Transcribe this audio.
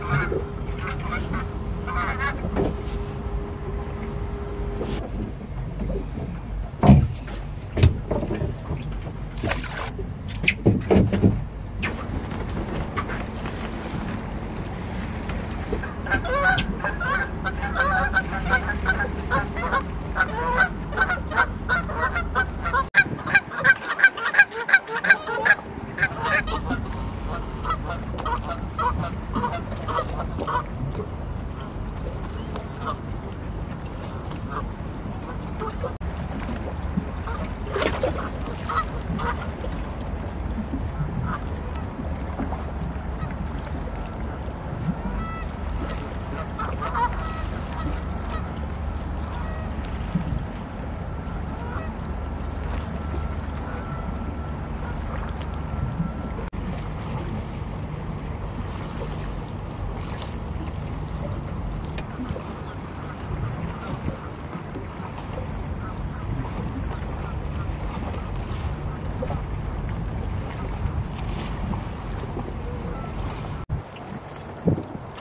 Thank you. Ha ha!